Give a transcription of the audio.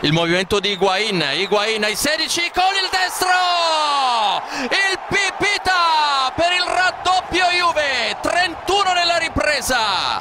Il movimento di Higuain, Higuain ai 16 con il destro! Il pipita per il raddoppio Juve, 31 nella ripresa.